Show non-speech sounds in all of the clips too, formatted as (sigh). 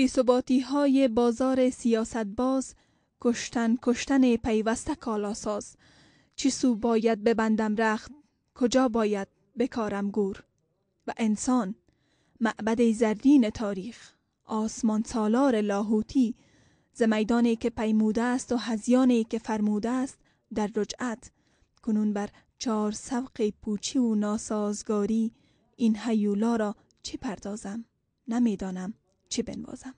بیثباتی های بازار سیاست باز کشتن کشتن پیوسته کالاساز. چی سو باید ببندم رخت کجا باید بکارم گور؟ و انسان معبد زرین تاریخ آسمان سالار لاهوتی ز میدانی که پیموده است و هزیانی که فرموده است در رجعت. کنون بر چهار سبق پوچی و ناسازگاری این هیولا را چی پردازم؟ نمی‌دانم. چی بنوازم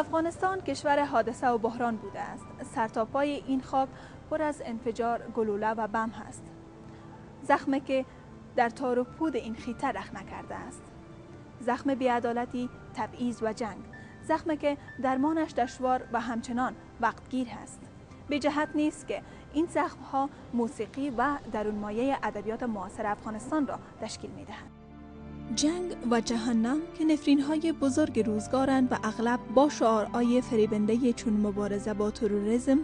افغانستان کشور حادثه و بحران بوده است. سرتاپای این خاک پر از انفجار گلوله و بم هست. زخمی که در تار و پود این خیطه رخ نکرده است. زخم بیعدالتی تبعیض و جنگ. زخمی که درمانش دشوار و همچنان وقتگیر هست. به جهت نیست که این زخم ها موسیقی و درون مایه ادبیات معاصر افغانستان را تشکیل می دهند. جنگ و جهنم که نفرین های بزرگ روزگارند و اغلب با شعارهای فریبنده چون مبارزه با تروریسم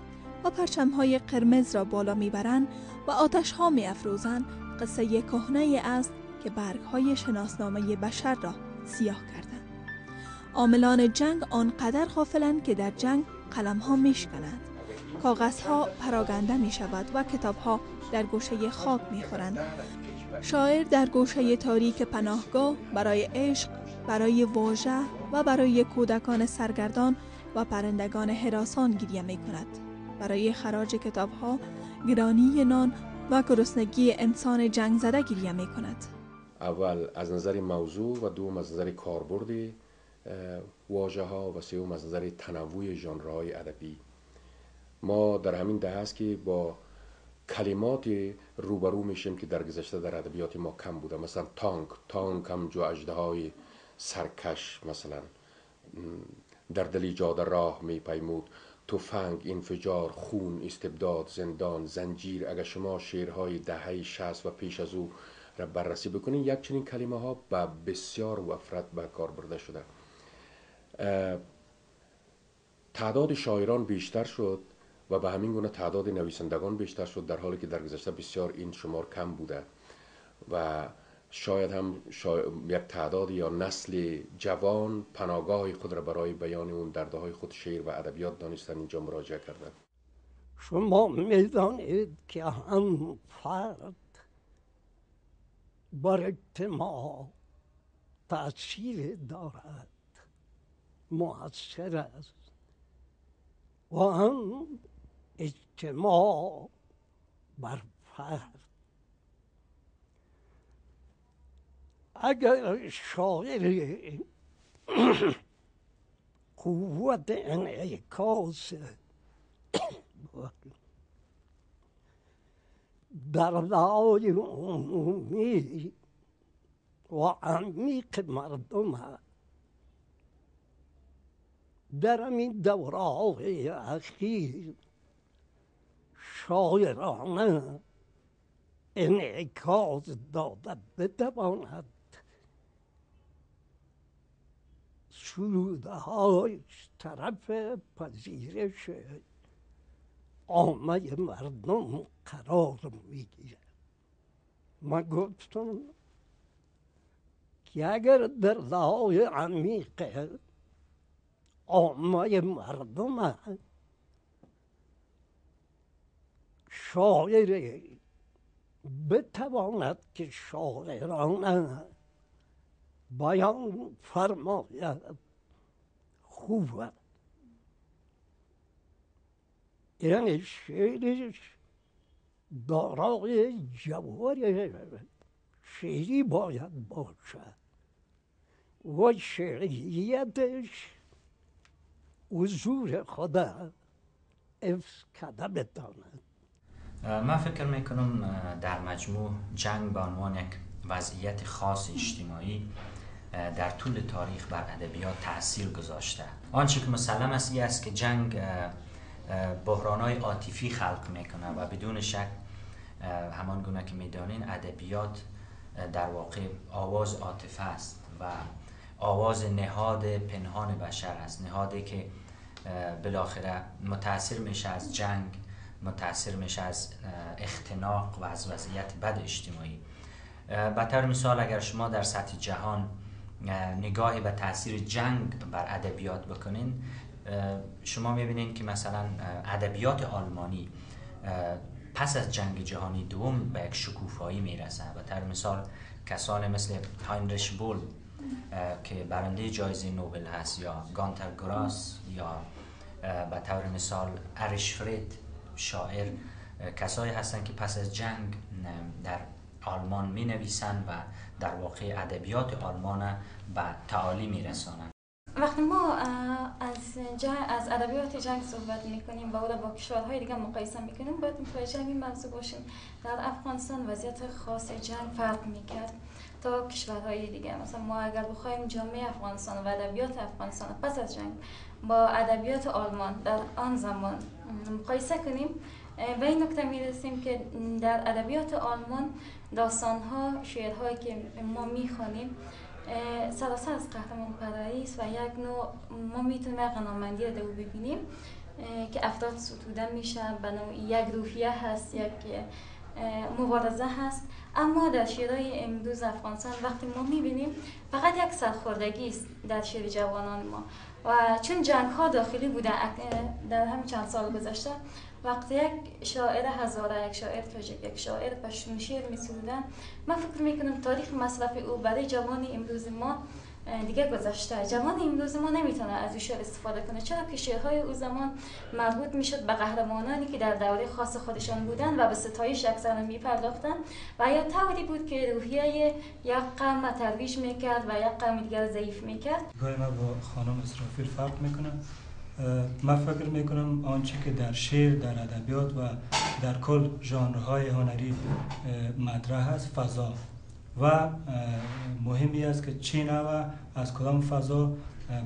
و پرچم های قرمز را بالا می‌برند و آتش ها می افروزند قصه کهنه است که برگ های شناسنامه بشر را سیاه کردند. عاملان جنگ آنقدر غافلند که در جنگ قلم ها می شکنند. کاغذ ها پراگنده می شود و کتاب ها در گوشه خاک می خورند شاعر در گوشه تاریک پناهگاه برای عشق، برای واژه و برای کودکان سرگردان و پرندگان حراسان گریه می کند. برای خراج کتاب ها، گرانی نان و گرسنگی انسان جنگ زده گریه می کند. اول از نظر موضوع و دوم از نظر کاربرد واژه ها و سوم از نظر تنوع ژانرهای ادبی ما در همین ده است که با کلمات روبرو میشیم که در گذشته در ادبیات ما کم بوده. مثلا تانک تانک هم جو اجده های سرکش مثلا در دلی جاده راه میپیمود. تفنگ انفجار خون استبداد زندان زنجیر. اگر شما شعرهای دهه شست و پیش از او را بررسی بکنید یک چنین کلمه ها به بسیار وفرت به کار برده شده. تعداد شاعران بیشتر شد. و به همین گونه تعداد نویسندگان بیشتر شد در حالی که در گذشته بسیار این شمار کم بوده و شاید هم یک تعداد یا نسل جوان پناهگاه خود را برای بیان اون دردهای خود شعر و ادبیات دانستن اینجا مراجعه کردن. شما می‌دانید که هم فرد بر اجتماع تأثیر دارد مؤثر است و هم اجتماع بر فرد. اگر شاعر قوت انعکاس دردهای عمومی و عمیق مردم در این دوره اخیر شاعرانه انعکاس داده بتواند سروده های طرف پذیرش عامه مردم قرار می‌گیره من گفتم که اگر در های عمیق عامه مردم شاعر بتواند که شاعران بیان فرماید خوب یعنی شعرش دارای جوار شعری باید باشد. و شعریتش حضور خدا افس کده بتاند من فکر می‌کنم در مجموع جنگ به عنوان یک وضعیت خاص اجتماعی در طول تاریخ بر ادبیات تاثیر گذاشته. آنچه که مسلم است ای است که جنگ های عاطفی خلق می‌کنه و بدون شک همان گونه که می‌دانین ادبیات در واقع آواز عاطفه است و آواز نهاد پنهان بشر است. نهادی که بالاخره متاثر میشه از جنگ. متاثر میشه از اختناق و از وضعیت بد اجتماعی. به طور مثال اگر شما در سطح جهان نگاهی به تاثیر جنگ بر ادبیات بکنین شما می‌بینین که مثلا ادبیات آلمانی پس از جنگ جهانی دوم به یک شکوفایی می‌رسه. به طور مثال کسان مثل هاینریش بول که برنده جایزه نوبل هست یا گانتر گراس یا به طور مثال اریش شاعر کسایی هستند که پس از جنگ در آلمان می نویسند و در واقع ادبیات آلمان به تعالی می رسانند وقتی ما از از ادبیات جنگ صحبت می‌کنیم و با کشورهای دیگه مقایسه می‌کنیم باید متوجه این موضوع باشیم. در افغانستان وضعیت خاص جنگ فرق می‌کرد تا کشورهای دیگه مثلا ما اگر بخوایم جامعه افغانستان و ادبیات افغانستان پس از جنگ با ادبیات آلمان در آن زمان مقایسه کنیم. و این نکته می‌رسیم که در ادبیات آلمان داستان ها شعرهایی که ما می‌خوانیم سراسر از قهرمان پرایی و یک نوع ما می‌تونیم غنامندی رو او ببینیم که افراد ستوده میشه به نوع یک روحیه هست یک مبارزه هست. اما در شیرهای امروز افغانستان وقتی ما می‌بینیم فقط یک سرخوردگی است در شیر جوانان ما. و چون جنگ ها داخلی بوده در همین چند سال گذشته وقتی یک شاعر هزاره یک شاعر تاجیک یک شاعر پشتون شعر میسرودن من فکر می‌کنم تاریخ مصرف او برای جوان امروز ما دیگه گذشته. جوان امروز ما نمی‌تونه از شعر استفاده کنه. چرا که شعرهای او زمان مربوط می‌شد به قهرمانانی که در دوره خاص خودشان بودن و به ستایش اکثرا میپرداختن و یا طوری بود که روحیه یک قوم ترویج می‌کرد و یک قوم دیگر ضعیف می‌کرد؟ گاهی من با خانم اسرافیل فرق می‌کنم. من فکر می‌کنم آنچه که در شعر در ادبیات و در کل ژانرهای هنری مطرح است فضا. و مهمی است که چه نوع از کدام فضا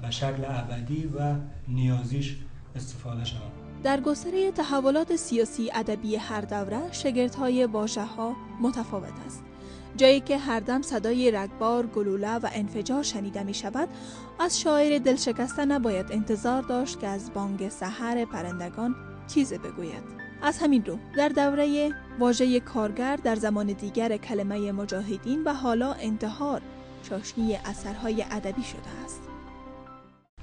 به شکل ابدی و نیازیش استفاده شود. در گستره تحولات سیاسی ادبی هر دوره شگردهای واژه ها متفاوت است. جایی که هر دم صدای رگبار، گلوله و انفجار شنیده می شود از شاعر دلشکسته نباید انتظار داشت که از بانگ سحر پرندگان چیزی بگوید. از همین رو در دوره واژه کارگر در زمان دیگر کلمه مجاهدین و حالا انتحار چاشنی اثرهای ادبی شده است.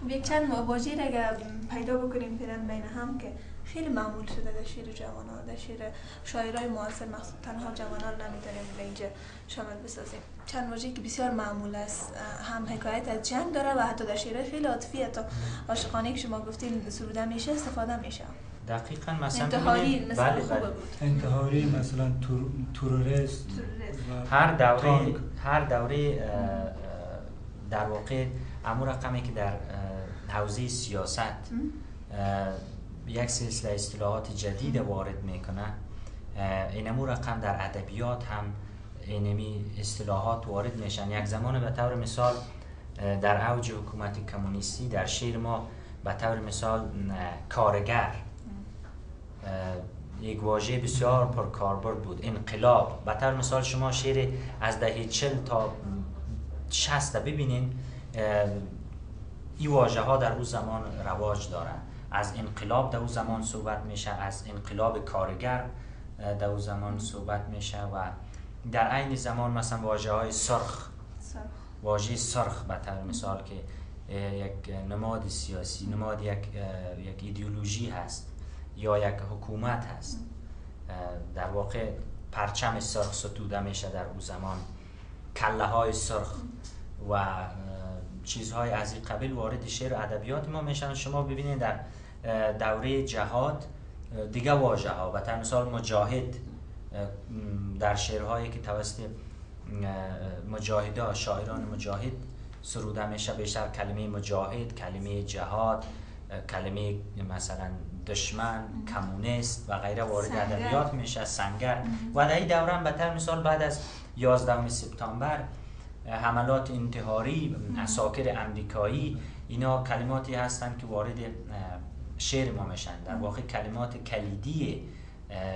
یک چند واژه اگر پیدا بکنیم پیرن بین هم که خیلی معمول شده در شیر جوانان در شیر شاعرای معاصر مخصوص تنها جوانان نمی‌تونیم به اینجا شامل بسازیم. چند واژه‌ای که بسیار معمول است هم حکایت از جنگ داره و حتی در شعرهای خیلی عاطفی تا عاشقانه که شما گفتین سروده میشه استفاده میشه. دقیقا مثلا انتحاری مثلا بله خوبه بله. بود. انتحاری مثلا تورست هر دوره هر دوره در واقع امور رقمی که در حوزه سیاست یک سلسله اصطلاحات جدید وارد می‌کنه این امور رقم در ادبیات هم اینمی اصطلاحات وارد میشن. یک زمان به طور مثال در اوج حکومت کمونیستی در شیر ما به طور مثال کارگر یک واژه بسیار پرکاربرد بود. انقلاب. طور مثال شما شعر از دهه چل تا شست ببینین این واژه ها در اون زمان رواج دارن. از انقلاب در اون زمان صحبت میشه از انقلاب کارگر در اون زمان صحبت میشه و در عین زمان مثلا واژه های سرخ. واژه سرخ طور مثال که یک نماد سیاسی نماد یک, یک ایدئولوژی هست. یا یک حکومت هست. در واقع پرچم سرخ ستوده میشه در او زمان کله های سرخ و چیزهای از این قبیل وارد شعر ادبیات ما میشن. شما ببینید در دوره جهاد دیگه واژه ها مثال مجاهد در شعرهایی که توسط مجاهده شاعران مجاهد سروده میشه بیشتر کلمه مجاهد کلمه جهاد کلمه مثلا دشمن کمونیست و غیره وارد ادبیات میشه سنگر. و در این دوره بهتر مثال بعد از 11 سپتامبر حملات انتحاری اساکر امریکایی اینا کلماتی هستند که وارد شعر ما میشن. در واقع کلمات کلیدی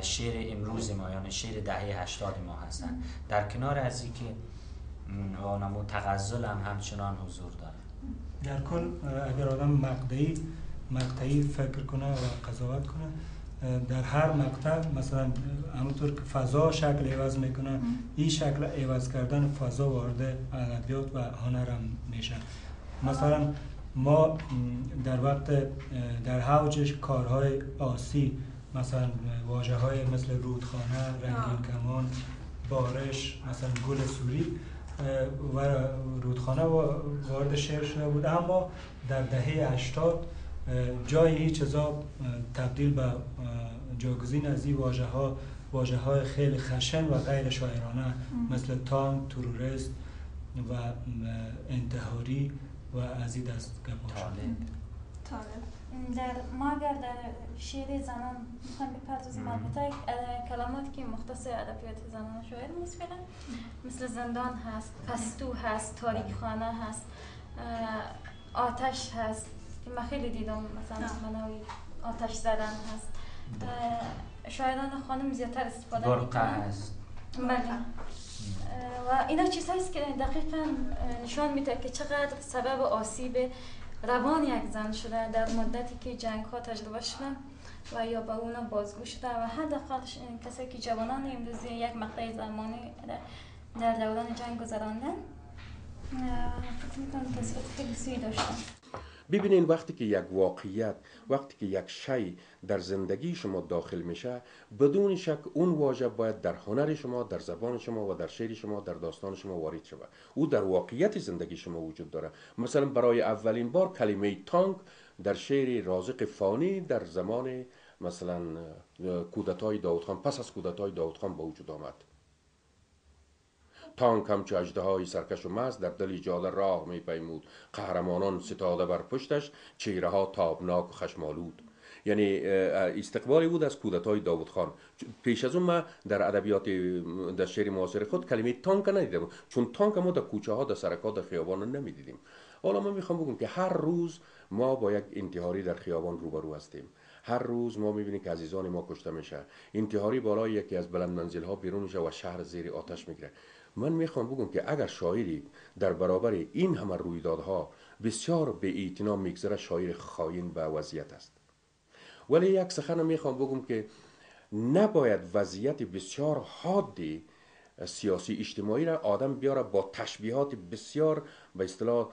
شعر امروز ما یعنی شعر دهه 80 ما هستند در کنار از اینکه آنمو تغزل هم همچنان حضور داره در کل اگر آدم مقدعی مقطعی فکر کنه و قضاوت کنه. در هر مقطع مثلا همونطور که فضا شکل عوض می‌کنه این شکل عوض کردن فضا وارد ادبیات و هنر هم میشه. مثلا ما در وقت در حوجش کارهای آسی مثلا واجه های مثل رودخانه، رنگین کمان، بارش، مثلا گل سوری و رودخانه وارد شعر شده بود. اما در دهه 80 جای هیچ چیزا تبدیل به جاگزین از این واژه ها واژه های خیلی خشن و غیر شاعرانه مثل تان، تروریست و انتحاری و از این دست در ما اگر در شعر زنان می‌خوایم بپردازیم البته کلمات که مختص ادبیات زنان شاعر مثلا مثل زندان هست پستو هست تاریک خانه هست آتش هست. من خیلی دیدم مثلا منوی آتش زدن هست. شاعران خانم زیادتر استفاده برقه هست بله. و اینا چیزهاییست که دقیقا نشان میده که چقدر سبب آسیب روان یک زن شده در مدتی که جنگ ها تجربه شدن و یا به اونا بازگو شده و حداقل کسی که جوانان امروزی یک مقطع زمانی در دوران جنگ گذراندن فکر می‌کنم تاثیرات خیلی سوی داشتن ببینین وقتی که یک واقعیت وقتی که یک شی در زندگی شما داخل میشه بدون شک اون واژه باید در هنر شما در زبان شما و در شعر شما در داستان شما وارد شود. او در واقعیت زندگی شما وجود داره. مثلا برای اولین بار کلمه تانک در شعر رازق فانی در زمان مثلا کودتای داود خان پس از کودتای داود خان به وجود آمد. تانک همچو اجده های سرکش و مست در دل جاده راه می پیمود قهرمانان ستاده بر پشتش چهره ها تابناک و خشمالود یعنی استقبالی بود از کودتای داود خان. پیش از اون ما در ادبیات در شعر معاصر خود کلمه تانک ندیدم. چون تانک ما در کوچه ها در سرکات در خیابان نمی‌دیدیم. حالا من می‌خوام بگم که هر روز ما با یک انتحاری در خیابان روبرو هستیم. هر روز ما می‌بینیم که عزیزان ما کشته میشه. انتحاری بالای یکی از بلند منزل ها بیرون میشه و شهر زیر آتش می‌گیره. من می‌خوام بگم که اگر شاعری در برابر این همه رویدادها بسیار به ایتنا میگذره شاعر خاین به وضعیت است. ولی یک سخن می‌خوام بگم که نباید وضعیت بسیار حادی سیاسی اجتماعی را آدم بیاره با تشبیهات بسیار به اصطلاح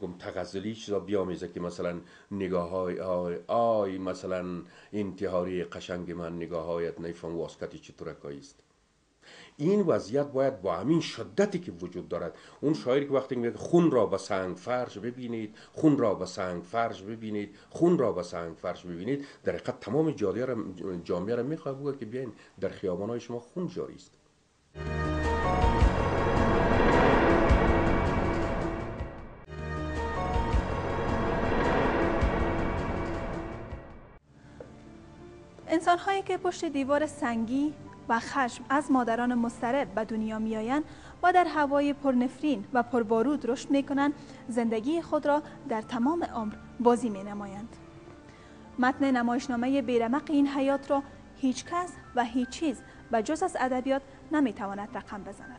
بگم تغزلی چیزا بیامیزه که مثلا نگاه های آی, آی مثلا انتحاری قشنگ من نگاه هایت نیفهم واسکتی چطور است این وضعیت باید با همین شدتی که وجود دارد. اون شاعری که وقتی میگه خون را به سنگ فرش ببینید خون را به سنگ فرش ببینید خون را به سنگ فرش ببینید در حقیقت تمام جامعه را جامعه را می‌خواد که بیاین در خیابان های شما خون جاری است انسان هایی که پشت دیوار سنگی و خشم از مادران مسترب به دنیا میآیند و در هوای پرنفرین و پربارود رشد می کنند زندگی خود را در تمام عمر بازی می نمایند. متن نمایشنامه بیرمق این حیات را هیچ کس و هیچ چیز و جز از ادبیات نمی‌تواند رقم بزند.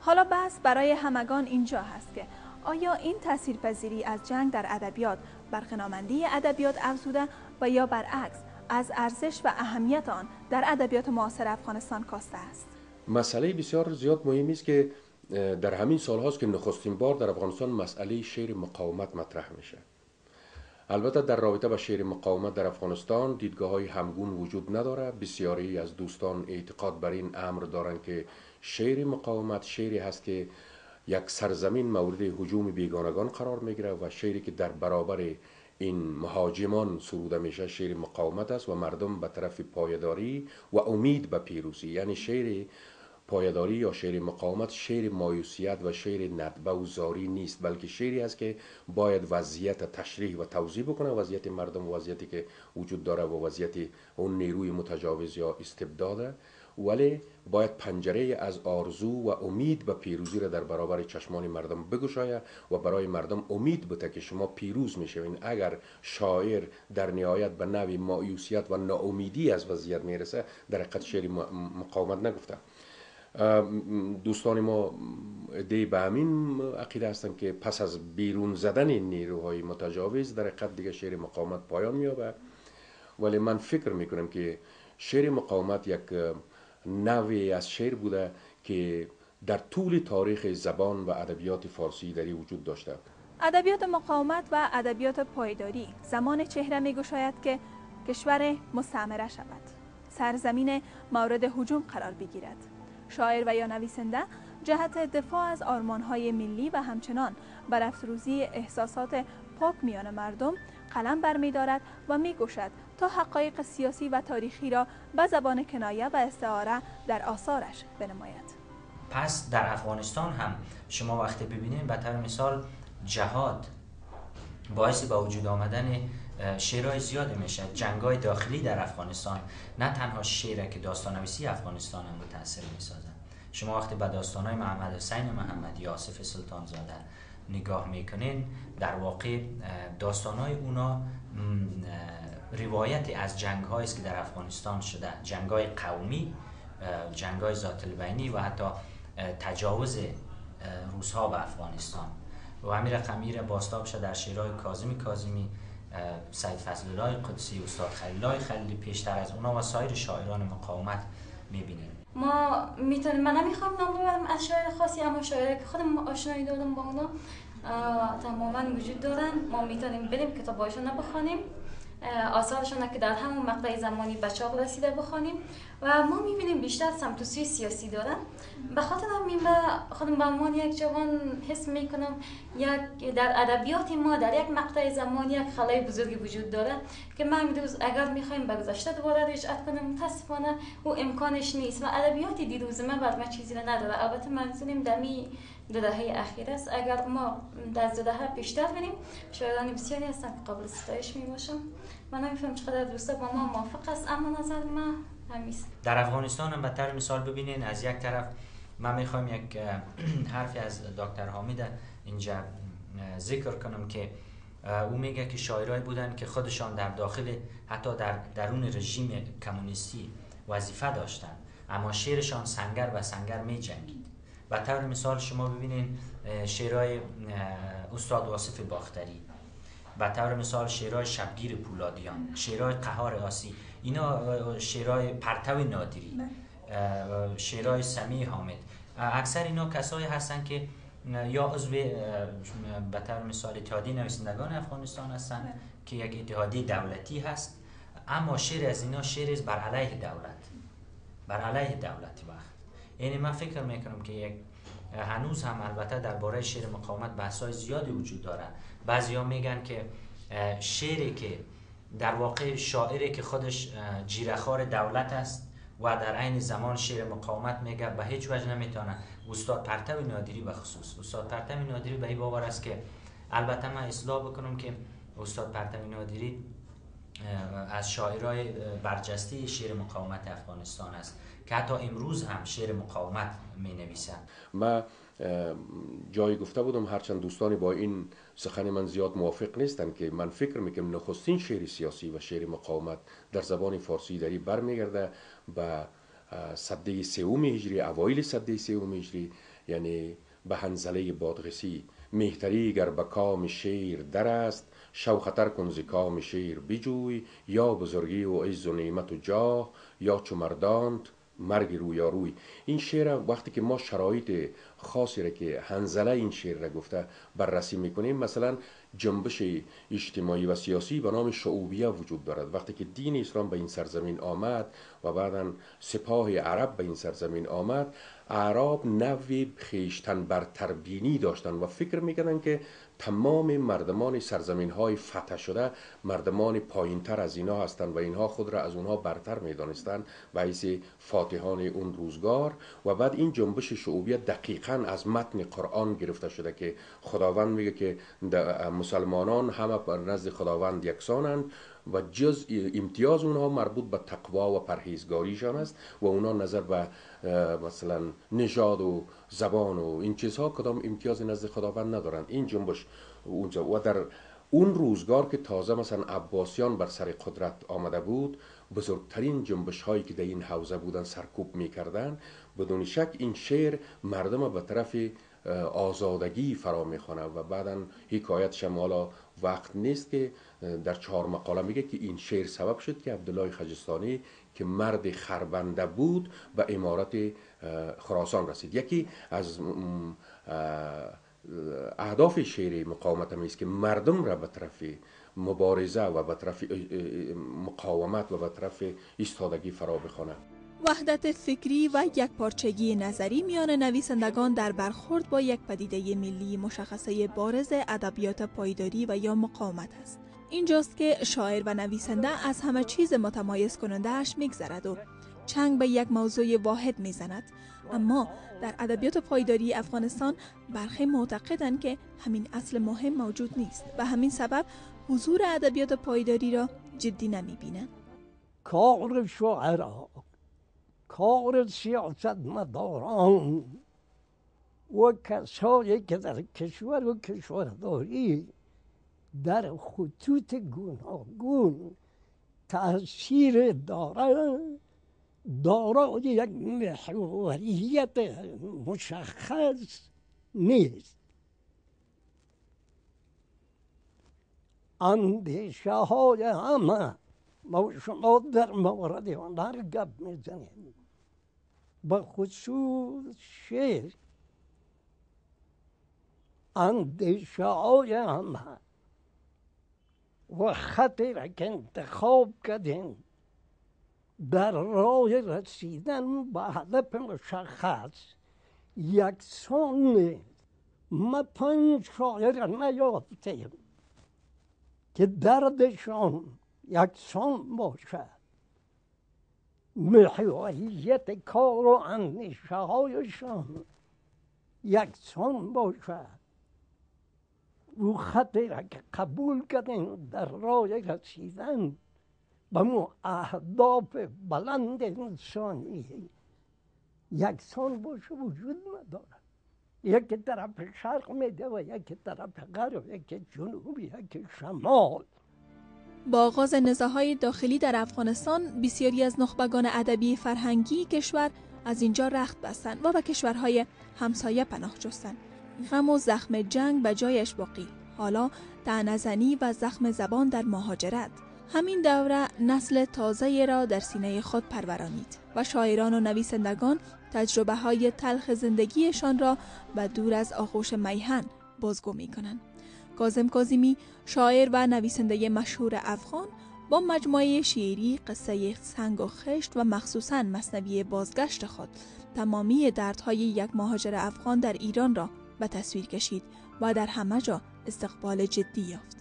حالا بحث برای همگان اینجا هست که آیا این تاثیرپذیری از جنگ در ادبیات بر ادبیات افزوده و یا برعکس از ارزش و اهمیت آن در ادبیات معاصر افغانستان کاسته است. مسئله بسیار زیاد مهمی است که در همین سال هاست که نخستین بار در افغانستان مسئله شعر مقاومت مطرح میشه. البته در رابطه با شعر مقاومت در افغانستان دیدگاه های همگون وجود نداره. بسیاری از دوستان اعتقاد بر این امر دارند که شعر مقاومت شعری هست که یک سرزمین مورد حجوم بیگانگان قرار می‌گیره و شعری که در برابر این مهاجمان سروده میشه شعر مقاومت است و مردم به طرف پایداری و امید به پیروزی. یعنی شعر پایداری یا شعر مقاومت شعر مایوسیت و شعر ندبه و زاری نیست بلکه شعری است که باید وضعیت تشریح و توضیح بکنه. وضعیت مردم و وضعیتی که وجود داره و وضعیت اون نیروی متجاوز یا استبداده. ولی باید پنجره از آرزو و امید به پیروزی را در برابر چشمان مردم بگشایه و برای مردم امید بده که شما پیروز می‌شوین. اگر شاعر در نهایت به نوی مایوسیت و ناامیدی از وضعیت می‌رسه در حقیقت شعر مقاومت نگفته. دوستان ما دی به همین عقیده هستند که پس از بیرون زدن نیروهای متجاوز در حقیقت دیگه شعر مقاومت پایان میابه ولی من فکر می‌کنم که شعر مقاومت یک نوعی از شعر بوده که در طول تاریخ زبان و ادبیات فارسی دری وجود داشته. ادبیات مقاومت و ادبیات پایداری. زمان چهره می گشاید که کشور مستعمره شود. سرزمین مورد هجوم قرار بگیرد. شاعر و یا نویسنده جهت دفاع از آرمانهای ملی و همچنان برافروزی احساسات پاک میان مردم قلم برمیدارد و میگوشد تا حقایق سیاسی و تاریخی را به زبان کنایه و استعاره در آثارش بنماید. پس در افغانستان هم شما وقتی ببینید به طور مثال جهاد باعث با وجود آمدن شعرهای زیاد میشه. جنگای داخلی در افغانستان. نه تنها شعر که داستان نویسی افغانستان هم به تاثیر می‌سازن شما وقتی به داستانهای محمد حسین محمد یاسف سلطان زاده نگاه می‌کنین در واقع داستانهای اونا روایتی از جنگ است که در افغانستان شده جنگ های قومی جنگ های ذات البینی و حتی تجاوز روس ها به افغانستان. و امیر قمیر باستاب شده در شیرهای کازمی کازمی سید فضل الله قدسی استاد خلیل خلیلی پیشتر از اونا و سایر شاعران مقاومت می‌بینیم. ما می‌تونیم من نمی‌خوام نام ببرم از شاعر خاصی اما شاعره که خودم آشنایی دارم با اونا تماما وجود دارن. ما می‌تونیم بریم کتاباشون بخوانیم آثارشان که در همون مقطع زمانی بچه ها رسیده بخوانیم و ما می‌بینیم بیشتر سمت سوی سیاسی دارن به خاطر همین خودم به عنوان یک جوان حس می‌کنم یک در ادبیات ما در یک مقطع زمانی یک خلای بزرگی وجود داره که ما امروز اگر می‌خوایم به گذشته دوباره رجعت کنیم متاسفانه او امکانش نیست و ادبیات دیروز ما بر ما چیزی را نداره. البته منظوریم دمی دو دهه اخیر است. اگر ما در دو دهه بیشتر بریم شاعران بسیاری هستن که قابل ستایش می باشم من نمیفهم چقدر دوستا با ما موافق است اما نظر ما همیست. در افغانستان هم به مثال ببینین از یک طرف من می‌خوام یک (clears throat) حرفی از دکتر حامد اینجا ذکر کنم که او میگه که شاعرایی بودن که خودشان در داخل حتی در درون رژیم کمونیستی وظیفه داشتن اما شعرشان سنگر و سنگر می جنگید و طور مثال شما ببینین شعرهای استاد واصف باختری. و طور مثال شعرهای شبگیر پولادیان شعرهای قهار آسی اینا شعرهای پرتو نادری شعرهای سمی حامد. اکثر اینا کسایی هستن که یا عضو به طور مثال اتحادیه نویسندگان افغانستان هستن که یک اتحادیه دولتی هست اما شعر از اینا شعر بر علیه دولت. بر علیه دولت وقت یعنی من فکر می‌کنم که یک هنوز هم البته درباره شعر مقاومت بحث‌های زیادی وجود داره. بعضیا میگن که شعری که در واقع شاعری که خودش جیرخار دولت است و در عین زمان شعر مقاومت میگه به هیچ وجه نمی‌تونه. استاد پرتو نادری به خصوص. استاد پرتو نادری به این باور است که البته من اصلاح بکنم که استاد پرتو نادری از شاعرای برجسته شعر مقاومت افغانستان است که حتی امروز هم شعر مقاومت می نویسن ما جایی گفته بودم هرچند دوستانی با این سخن من زیاد موافق نیستن که من فکر می‌کنم نخستین شعر سیاسی و شعر مقاومت در زبان فارسی داری برمیگرده به صده سوم هجری اوایل صده سوم هجری یعنی به هنزله بادغسی مهتری گر به کام شیر در است شو خطر کن ز کام شیر بجوی یا بزرگی و عز و نعمت و جاه یا چو مردانت مرگ روی این شعر وقتی که ما شرایط خاصی را که هنزله این شعر را گفته بررسی می‌کنیم مثلا جنبش اجتماعی و سیاسی به نام شعوبیه وجود دارد. وقتی که دین اسلام به این سرزمین آمد و بعدا سپاه عرب به این سرزمین آمد اعراب نوی خیشتن بر تربینی داشتن و فکر می‌کردن که تمام مردمان سرزمین های فتح شده مردمان پایین تر از اینها هستند و اینها خود را از اونها برتر می‌دانستند. و حیث فاتحان اون روزگار و بعد این جنبش شعوبیت دقیقا از متن قرآن گرفته شده که خداوند میگه که مسلمانان همه بر نزد خداوند یکسانند و جز امتیاز اونها مربوط به تقوا و پرهیزگاریشان است و اونها نظر به مثلا نژاد و زبان و این چیزها کدام امتیاز نزد خداوند ندارند. این جنبش اونجا. و در اون روزگار که تازه مثلا عباسیان بر سر قدرت آمده بود بزرگترین جنبش هایی که در این حوزه بودن سرکوب می‌کردن بدون شک این شعر مردم به طرف آزادگی فرا می‌خوانه و بعدا حکایت شمالا وقت نیست که در چهار مقاله میگه که این شعر سبب شد که عبدالله خجستانی که مرد خربنده بود و امارت خراسان رسید یکی از اهداف شعر مقاومت است که مردم را به طرف مبارزه و به طرف مقاومت و به طرف ایستادگی فرا بخوانه وحدت فکری و یک پارچگی نظری میان نویسندگان در برخورد با یک پدیده ملی مشخصه بارز ادبیات پایداری و یا مقاومت است. اینجاست که شاعر و نویسنده از همه چیز متمایز کنندهش میگذرد و چنگ به یک موضوع واحد می‌زند. اما در ادبیات پایداری افغانستان برخی معتقدند که همین اصل مهم موجود نیست و همین سبب حضور ادبیات پایداری را جدی نمی‌بینند کار شعرا کار سیاست مداران و کسایی که در کشور و کشورداری در خطوط گوناگون تاثیر دارند. دارای یک محوریت مشخص نیست. اندیشه های همه ما شما در مورد هنر گپ می‌زنیم. به خصوص شعر. اندیشه های همه و خطی را که انتخاب کردیم در راه رسیدن به هدف مشخص. یکسان ما پنج شاعر نیافتیم که دردشان یکسان باشد محوریت کار و اندیشه هایشان یکسان باشد او خطی را که قبول کردیم در راه رسیدن. به مو اهداف بلند انسانی. یکسان باشه وجود نداره یکی طرف شرق میده و یکی طرف غرب یکی جنوب یکی شمال. با آغاز نزاهای داخلی در افغانستان بسیاری از نخبگان ادبی فرهنگی کشور از اینجا رخت بستند و به کشورهای همسایه پناه جستند. غم و زخم جنگ به جایش باقی حالا تنزنی و زخم زبان در مهاجرت همین دوره نسل تازه را در سینه خود پرورانید و شاعران و نویسندگان تجربه های تلخ زندگیشان را به دور از آغوش میهن بازگو می کنند. کازم کازیمی شاعر و نویسنده مشهور افغان با مجموعه شعری قصه سنگ و خشت و مخصوصا مصنوی بازگشت خود تمامی دردهای یک مهاجر افغان در ایران را به تصویر کشید و در همه جا استقبال جدی یافت.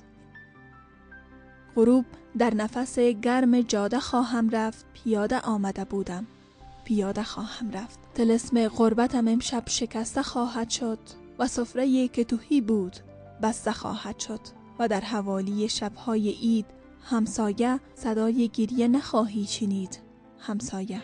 غروب در نفس گرم جاده خواهم رفت پیاده آمده بودم. پیاده خواهم رفت. تلسم غربتم امشب شکسته خواهد شد و سفره که توهی بود بسته خواهد شد و در حوالی شبهای اید همسایه صدای گریه نخواهی چینید. همسایه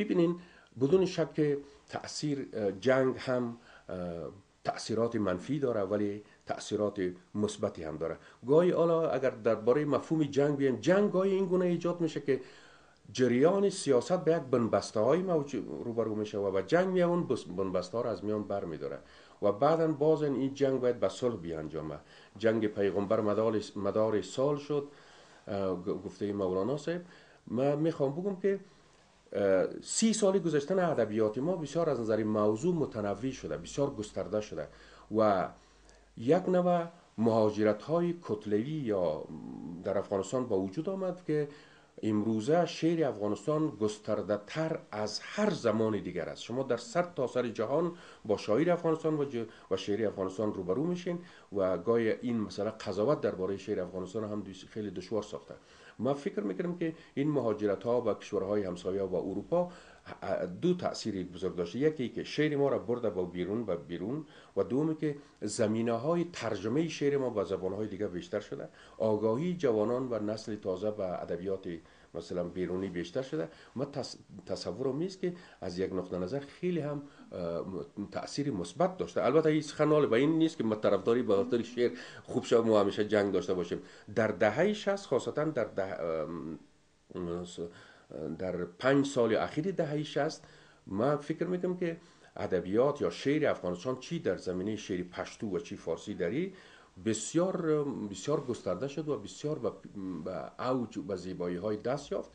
ببینین بدون شک تاثیر جنگ هم تاثیرات منفی داره ولی تاثیرات مثبتی هم داره. گاهی حالا اگر درباره مفهوم جنگ بیایم جنگ گاهی این گونه ایجاد میشه که جریان سیاست به یک بنبسته های روبرو میشه و جنگ میان بنبسته ها از میان بر میداره و بعدا باز این جنگ باید به صلح بیانجامه. جنگ پیغمبر مدار, مدار سال شد گفته مولانا صاحب. من می‌خوام بگم که سی سال گذشتن ادبیات ما بسیار از نظر موضوع متنوع شده بسیار گسترده شده. و یک نوع مهاجرت های کتلوی یا در افغانستان با وجود آمد که امروزه شعر افغانستان گسترده تر از هر زمان دیگر است. شما در سر تا سر جهان با شاعر افغانستان و, و شعر افغانستان روبرو میشین و گای این مسئله قضاوت درباره شعر افغانستان هم خیلی دشوار ساخته. ما فکر می‌کنم که این مهاجرت ها و کشورهای همسایه و اروپا دو تاثیر بزرگ داشته. یکی که شعر ما را برده با بیرون و بیرون و دومی که زمینه های ترجمه شعر ما به زبان های دیگه بیشتر شده. آگاهی جوانان و نسل تازه به ادبیات مثلا بیرونی بیشتر شده. ما تصورم نیست که از یک نقطه نظر خیلی هم تاثیر مثبت داشته. البته این سخن به این نیست که ما طرفداری به خاطر شعر خوب شد ما همیشه جنگ داشته باشیم. در دهه 60 خاصتا در ده در پنج سال اخیر دهه 60 ما فکر می‌کنم که ادبیات یا شعر افغانستان چی در زمینه شعر پشتو و چی فارسی داری بسیار بسیار گسترده شد و بسیار به اوج و زیبایی های دست یافت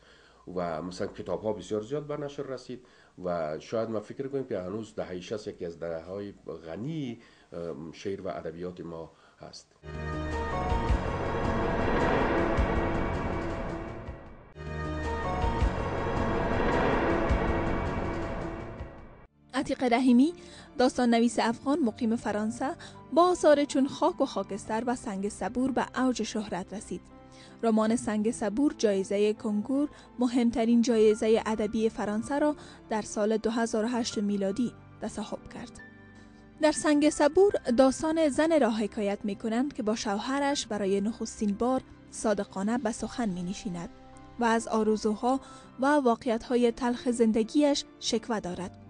و مثلا کتاب ها بسیار زیاد بر نشر رسید و شاید ما فکر کنیم که هنوز دهه 60 یکی از دهه های غنی شعر و ادبیات ما هست. عتیق رحیمی داستان نویس افغان مقیم فرانسه با آثار چون خاک و خاکستر و سنگ صبور به اوج شهرت رسید. رمان سنگ صبور جایزه کنکور مهمترین جایزه ادبی فرانسه را در سال 2008 میلادی تصاحب کرد. در سنگ صبور داستان زن را حکایت می کنند که با شوهرش برای نخستین بار صادقانه به سخن می نشیند و از آرزوها و واقعیتهای تلخ زندگیش شکوه دارد.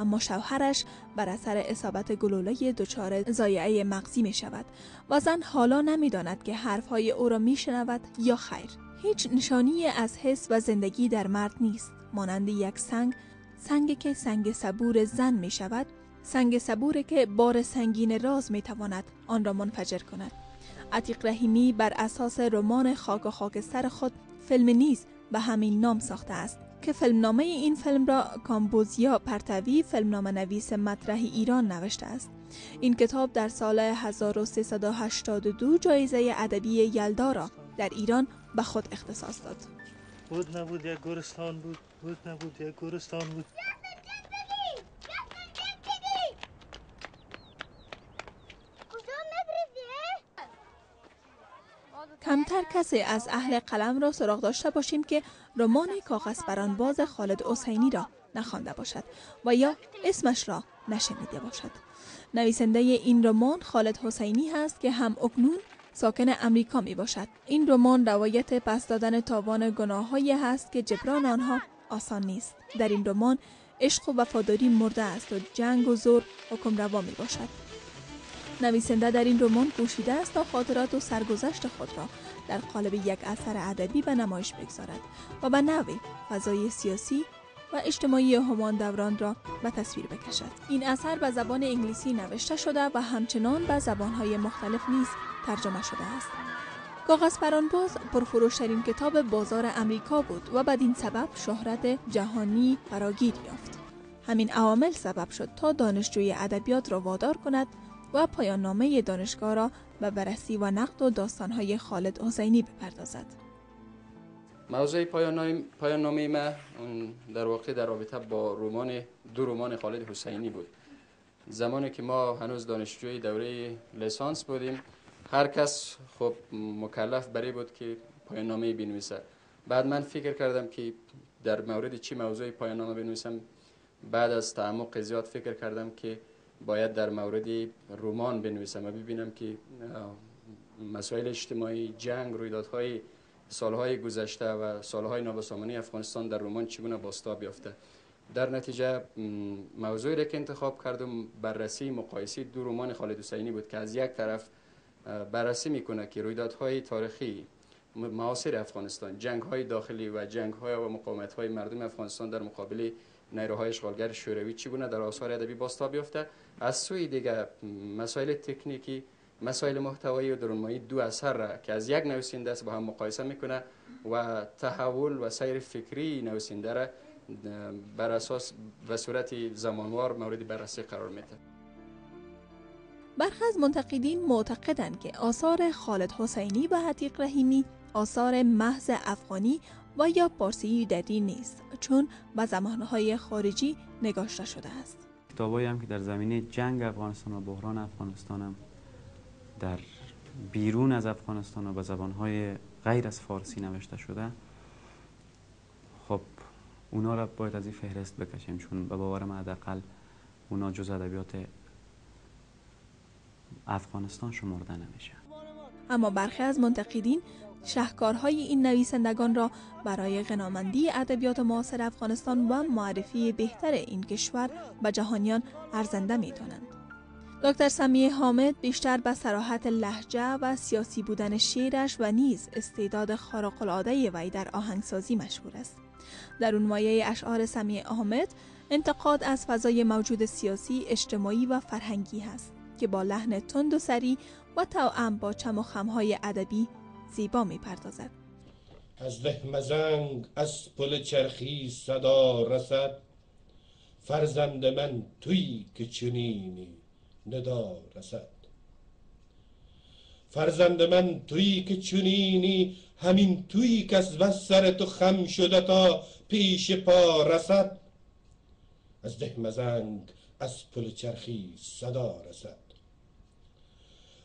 اما شوهرش بر اثر اصابت گلوله دچار زایعه مغزی می شود و زن حالا نمی‌داند که حرفهای او را می شنود یا خیر. هیچ نشانی از حس و زندگی در مرد نیست. مانند یک سنگ سنگ که سنگ صبور زن می شود سنگ صبور که بار سنگین راز می تواند آن را منفجر کند. عتیق رحیمی بر اساس رمان خاک و خاکستر خود فیلم نیز به همین نام ساخته است. که فیلمنامه این فیلم را کامبوزیا پرتوی فیلمنامه نویس مطرح ایران نوشته است. این کتاب در سال 1382 جایزه ادبی یلدا را در ایران به خود اختصاص داد. بود نبود یک گورستان بود بود نبود یک گورستان بود کمتر کسی از اهل قلم را سراغ داشته باشیم که رمان کاغذ باز خالد حسینی را نخوانده باشد و یا اسمش را نشنیده باشد. نویسنده این رمان خالد حسینی هست که هم اکنون ساکن امریکا می باشد. این رمان روایت پس دادن تاوان گناههایی هست که جبران آنها آسان نیست. در این رمان عشق و وفاداری مرده است و جنگ و زور حکم روا می باشد. نویسنده در این رمان کوشیده است تا خاطرات و سرگذشت خود را در قالب یک اثر ادبی به نمایش بگذارد و به نوی فضای سیاسی و اجتماعی همان دوران را به تصویر بکشد. این اثر به زبان انگلیسی نوشته شده و همچنان به زبانهای مختلف نیز ترجمه شده است. کاغذ باز پرفروشترین کتاب بازار امریکا بود و بدین سبب شهرت جهانی فراگیر یافت. همین عوامل سبب شد تا دانشجوی ادبیات را وادار کند و پایان نامه دانشگاه را به بررسی و نقد و داستانهای خالد حسینی بپردازد. موضوع پایان نامه ما در واقع در رابطه با رمان دو رمان خالد حسینی بود. زمانی که ما هنوز دانشجوی دوره لیسانس بودیم هر کس خب مکلف برای بود که پایان نامه بنویسه بعد من فکر کردم که در مورد چی موضوع پایان نامه بنویسم بعد از تعمق زیاد فکر کردم که باید در مورد رمان بنویسم و ببینم که مسائل اجتماعی جنگ رویدادهای سالهای گذشته و سالهای نابسامانی افغانستان در رمان چگونه باستاب یافته. در نتیجه موضوعی را که انتخاب کردم بررسی مقایسی دو رمان خالد حسینی بود که از یک طرف بررسی می‌کنه که رویدادهای تاریخی معاصر افغانستان جنگ های داخلی و جنگ های و مقاومت های مردم افغانستان در مقابل نیروهای اشغالگر شوروی چگونه در آثار ادبی باستا بیفته. از سوی دیگه مسائل تکنیکی مسائل محتوایی و درونمایی دو اثر را که از یک نویسنده است با هم مقایسه می‌کنه و تحول و سیر فکری نویسنده را بر اساس و صورت زمانوار مورد بررسی قرار میده. برخی از منتقدین معتقدند که آثار خالد حسینی و حتیق رحیمی آثار محض افغانی و یا پارسی دری نیست چون به زمانهای خارجی نگاشته شده است. کتابایی هم که در زمینه جنگ افغانستان و بحران افغانستان هم در بیرون از افغانستان و به زبانهای غیر از فارسی نوشته شده خب اونا را باید از این فهرست بکشیم چون به باورم حداقل اونا جز ادبیات افغانستان شمرده نمیشه. اما برخی از منتقدین شهکارهای این نویسندگان را برای غنامندی ادبیات معاصر افغانستان و معرفی بهتر این کشور به جهانیان ارزنده می‌دانند. دکتر سمیه حامد بیشتر به سراحت لحجه و سیاسی بودن شعرش و نیز استعداد خارق‌العاده وی در آهنگسازی مشهور است. در اون مایه اشعار سمیه حامد انتقاد از فضای موجود سیاسی، اجتماعی و فرهنگی هست که با لحن تند و سری و توأم با چم و خمهای ادبی زیبا می پردازد. از ده مزنگ از پل چرخی صدا رسد. فرزند من تویی که چنینی ندا رسد. فرزند من تویی که چنینی همین تویی که از سر تو خم شده تا پیش پا رسد. از ده مزنگ از پل چرخی صدا رسد.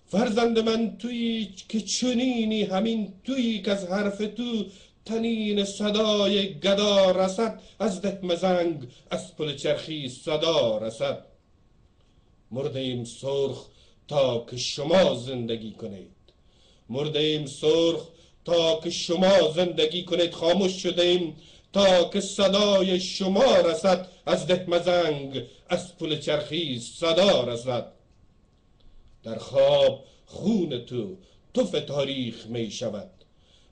فرزند من تویی که چنینی همین تویی که از حرف تو تنین صدای گدا رسد از ده مزنگ از پل چرخی صدا رسد. مرده ایم سرخ تا که شما زندگی کنید. مرده ایم سرخ تا که شما زندگی کنید. خاموش شده ایم تا که صدای شما رسد از ده مزنگ از پل چرخی صدا رسد. در خواب خون تو توف تاریخ می شود.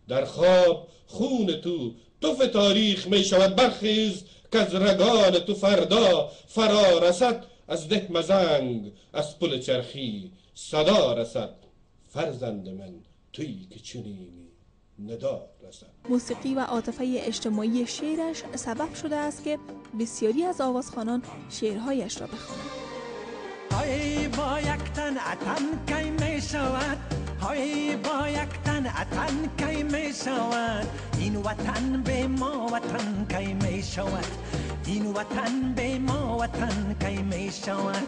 در خواب خون تو توف تاریخ می شود. برخیز که از رگان تو فردا فرا رسد. از ده مزنگ از پل چرخی صدا رسد. فرزند من تویی که چنینی ندا رسد. موسیقی و عاطفه اجتماعی شعرش سبب شده است که بسیاری از آوازخانان شعرهایش را بخوانند. های با یک تن اتن کی می شود های با یک تن اتن کی می شود این وطن به ما وطن کی می شود این وطن به ما وطن کی می شود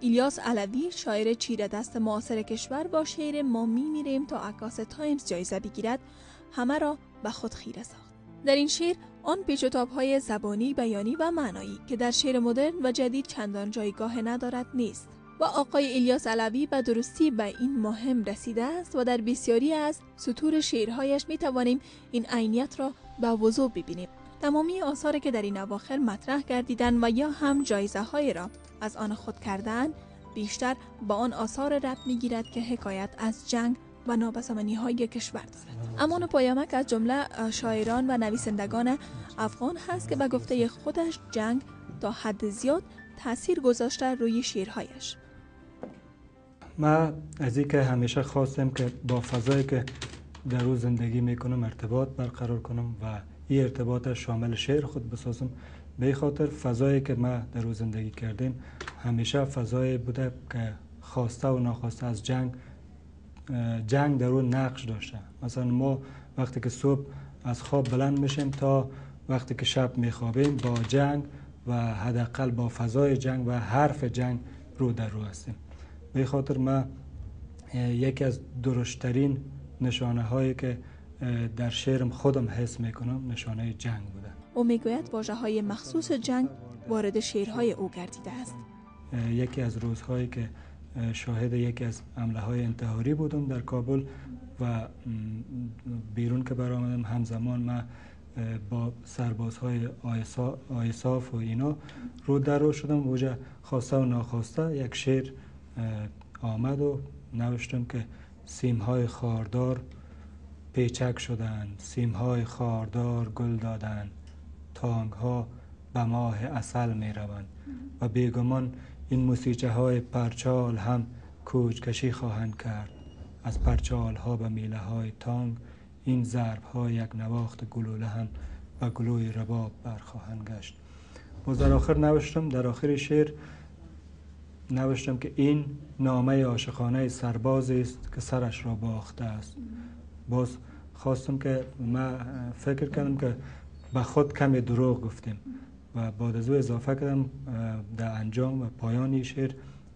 الیاس علوی شاعر چیره دست معاصر کشور با شعر ما می میریم تا عکاس تایمز جایزه بگیرد. همه را به خود خیره ساخت. در این شعر آن پیچ های زبانی، بیانی و معنایی که در شعر مدرن و جدید چندان جایگاه ندارد نیست. و آقای الیاس علوی به درستی به این مهم رسیده است و در بسیاری از سطور شعرهایش می توانیم این عینیت را به وضوع ببینیم. تمامی آثاری که در این اواخر مطرح گردیدن و یا هم جایزه های را از آن خود کردن بیشتر با آن آثار رب می گیرد که حکایت از جنگ و نابسامانی های کشور دارد. امان پایامک از جمله شاعران و نویسندگان افغان هست که به گفته خودش جنگ تا حد زیاد تاثیر گذاشته روی شیرهایش ما از که همیشه خواستم که با فضایی که در روز زندگی می‌کنم ارتباط برقرار کنم و این ارتباط شامل شعر خود بسازم به خاطر فضایی که ما در روز زندگی کردیم همیشه فضایی بوده که خواسته و ناخواسته از جنگ جنگ در اون نقش داشته مثلا ما وقتی که صبح از خواب بلند میشیم تا وقتی که شب میخوابیم با جنگ و حداقل با فضای جنگ و حرف جنگ رو در رو هستیم. به خاطر ما یکی از درشترین نشانه هایی که در شعرم خودم حس می‌کنم نشانه جنگ بوده. او می‌گوید واژه های مخصوص جنگ وارد شعرهای او گردیده است. یکی از روزهایی که شاهد یکی از حمله های انتحاری بودم در کابل و بیرون که برآمدم همزمان ما با سربازهای آیساف و اینا رو در رو شدم. وجه خواسته و ناخواسته یک شعر آمد و نوشتم که سیم های خاردار پیچک شدند. سیم های خاردار گل دادند. تانگ ها به ماه اصل می روند و بیگمان این موسیقه های پرچال هم کوچکشی خواهند کرد. از پرچال ها به میله های تانگ این ضرب ها یک نواخت گلوله هم به گلوی رباب برخواهند گشت. باز در آخر نوشتم در آخر شعر نوشتم که این نامه عاشقانه سرباز است که سرش را باخته است. باز خواستم که من فکر کردم که به خود کمی دروغ گفتیم. و بعد از او اضافه کردم در انجام و پایان شعر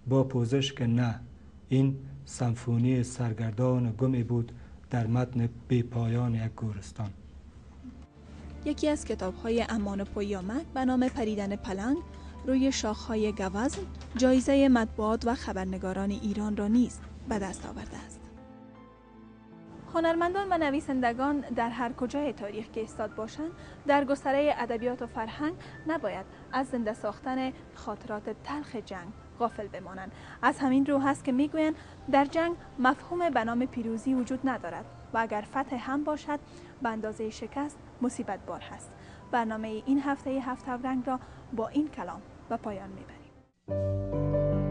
با پوزش که نه این سمفونی سرگردان گمی بود در متن بی پایان یک گورستان یکی از کتاب های امان پویامک به نام پریدن پلنگ روی شاخهای گوزن جایزه مطبوعات و خبرنگاران ایران را نیز به دست آورده است. هنرمندان و نویسندگان در هر کجای تاریخ که استاد باشند در گستره ادبیات و فرهنگ نباید از زنده ساختن خاطرات تلخ جنگ غافل بمانند. از همین رو هست که می‌گویند در جنگ مفهوم به نام پیروزی وجود ندارد و اگر فتح هم باشد به اندازه شکست مصیبت بار هست. برنامه این هفته هفت رنگ را با این کلام به پایان می‌بریم.